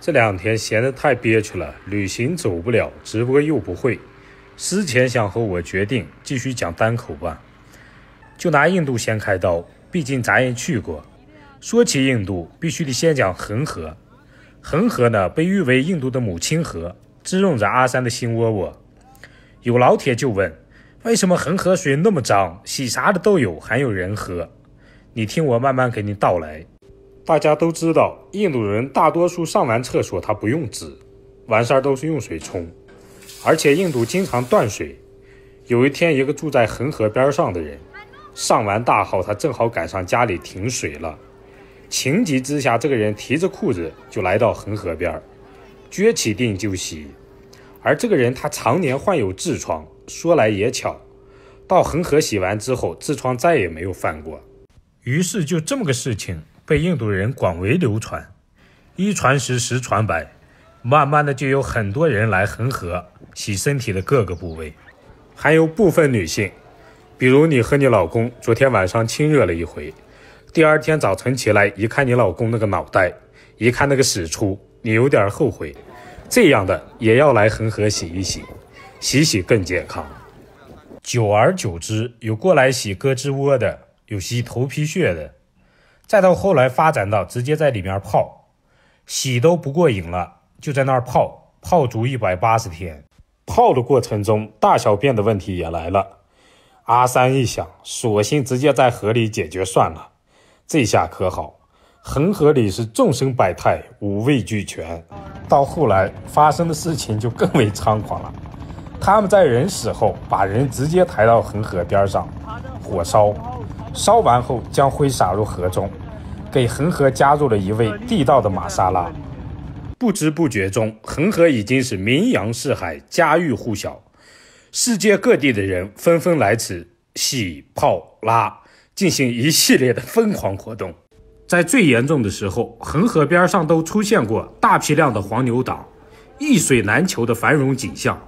这两天闲得太憋屈了，旅行走不了，直播又不会。思前想后，我决定继续讲单口吧。就拿印度先开刀，毕竟咱也去过。说起印度，必须得先讲恒河。恒河呢，被誉为印度的母亲河，滋润着阿三的心窝窝。有老铁就问，为什么恒河水那么脏，洗啥的都有，还有人喝？你听我慢慢给你道来。大家都知道，印度人大多数上完厕所他不用纸，完事儿都是用水冲，而且印度经常断水。有一天，一个住在恒河边上的人上完大号，他正好赶上家里停水了，情急之下，这个人提着裤子就来到恒河边，撅起腚就洗。而这个人他常年患有痔疮，说来也巧，到恒河洗完之后，痔疮再也没有犯过。于是就这么个事情。被印度人广为流传，一传十，十传百，慢慢的就有很多人来恒河洗身体的各个部位，还有部分女性，比如你和你老公昨天晚上亲热了一回，第二天早晨起来一看你老公那个脑袋，一看那个屎出，你有点后悔，这样的也要来恒河洗一洗，洗洗更健康。久而久之，有过来洗胳肢窝的，有洗头皮屑的。再到后来发展到直接在里面泡，洗都不过瘾了，就在那儿泡，泡足一百八十天。泡的过程中，大小便的问题也来了。阿三一想，索性直接在河里解决算了。这下可好，恒河里是众生百态，五味俱全。到后来发生的事情就更为猖狂了。他们在人死后，把人直接抬到恒河边上，火烧。烧完后，将灰撒入河中，给恒河加入了一味地道的玛莎拉。不知不觉中，恒河已经是名扬四海，家喻户晓。世界各地的人纷纷来此洗、泡、拉，进行一系列的疯狂活动。在最严重的时候，恒河边上都出现过大批量的黄牛党，一水难求的繁荣景象。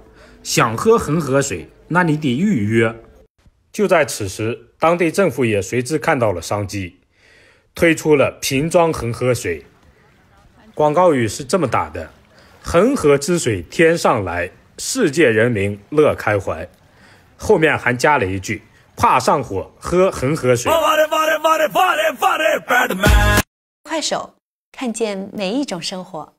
想喝恒河水，那你得预约。就在此时。当地政府也随之看到了商机，推出了瓶装恒河水。广告语是这么打的：“恒河之水天上来，世界人民乐开怀。”后面还加了一句：“怕上火，喝恒河水。”快手，看见每一种生活。